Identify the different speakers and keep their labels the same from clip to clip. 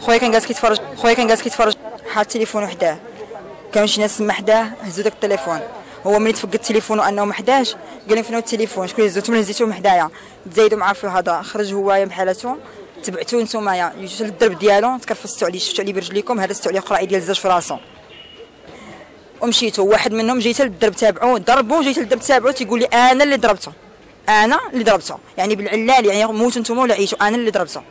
Speaker 1: خويا كان جالس كيتفرج خويا كان جالس كيتفرج حاط التليفون وحداه كانوا شي ناس تما حداه داك التليفون. هو ملي تفقد التليفون وأنه ما قال لهم فين التليفون؟ شكون هزوتو من هزيتو من حدايا تزايدوا معاه في الهضره. خرج هو بحالته تبعتو نتوما جيتو للدرب ديالو. تكرفستو عليه شفتو عليه برجليكم؟ هرستو عليه قرعي ديال الزاج في راسو. ومشيتو واحد منهم جيت للدرب تابعو ضربو جيت للدرب تابعو تيقول لي أنا اللي ضربته. أنا اللي ضربته. يعني بالعلال يعني موتوا نتوما ولا عيشوا أنا اللي ضربته.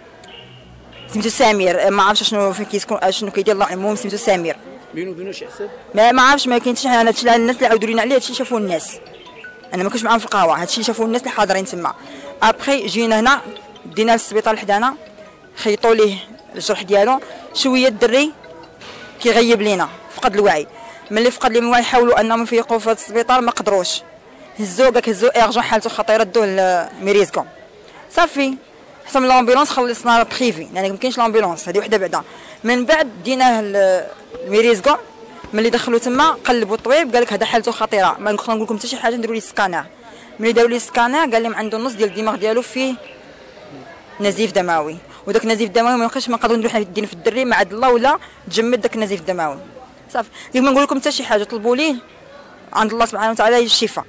Speaker 1: سميتو سمير ما عرفتش شنو فين كيسكن شنو كيدير الله المهم سميتو سمير
Speaker 2: بينو وبينو شي حساب؟
Speaker 1: ما ما عرفتش ما كاينش أنا هادشي الناس اللي عاودوا لينا عليه هادشي شافوه الناس. أنا ما كنتش معاهم في القهوة. هادشي شافوه الناس اللي حاضرين تما. ابخي جينا هنا دينا للسبيطار حدانا خيطوا ليه الجرح ديالو. شوية الدري كيغيب لينا فقد الوعي. ملي فقد الوعي حاولوا أنهم يفيقوا في هذا السبيطار ما قدروش. هزوه قالك هزوه urgent حالته خطيرة دوه لموريزكو صافي حتى من l'ambulance خلصنا privé يعني ما كاينش l'ambulance هذه وحدة بعدا. من بعد ديناه لموريزكو ملي دخلوا تما قلبوا الطبيب قال لك هذا حالته خطيرة. ما نقدر نقول لكم حتى شي حاجة نديروا لي سكانر ملي داو لي سكانر قال لهم عنده النص ديال الدماغ ديالو فيه نزيف دموي وداك النزيف الدموي ما بقاش ما نقدروا نديروا حنا في الدري مع الله ولا تجمد داك النزيف الدموي صافي. ما نقول لكم حتى شي حاجة طلبوا ليه عند الله سبحانه وتعالى الشفاء.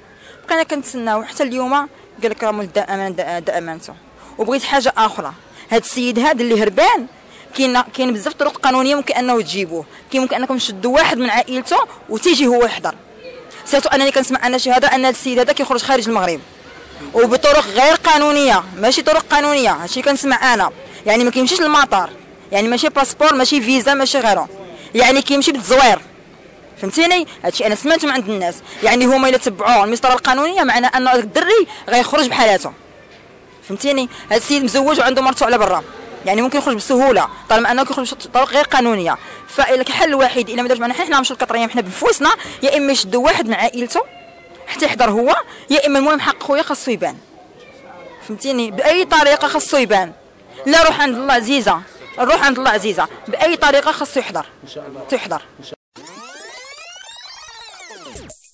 Speaker 1: بقينا كنتسناو حتى اليوم قال لك راه مول أمان امانته وبغيت حاجة آخرى. هذا السيد هذا اللي هربان كاين كاين بزاف طرق قانونية ممكن أنه تجيبوه. كاين ممكن أنكم تشدوا واحد من عائلته وتيجي هو يحضر. surtout أنني كنسمع أن شهاده أن هذا السيد هذا كيخرج خارج المغرب. وبطرق غير قانونية. ماشي طرق قانونية هادشي كنسمع أنا. يعني ما كيمشيش للمطار. يعني ماشي passeport ماشي فيزا ماشي غيره. يعني كيمشي بالتزوير فهمتيني؟ هادشي أنا سمعته من عند الناس. يعني هما إلا تبعوه المسطرة القانونية معناه انه الدري غيخرج بحالاته فهمتيني؟ هذا السيد مزوج وعنده مرته على برا. يعني ممكن يخرج بسهولة طالما أنه كيخرج بطرق غير قانونية. فالحل الوحيد إلا ما دارش معنا حنا نمشيو للقطريه حنا بنفوسنا. يا إما يشدوا واحد من عائلته حتى يحضر هو يا إما المهم حق خويا خاصو يبان. فهمتيني؟ بأي طريقة خاصو يبان. لا روح عند الله عزيزة. نروح عند الله عزيزة. بأي طريقة خاصو يحضر. إن شاء الله. تيحضر إن شاء الله Boom.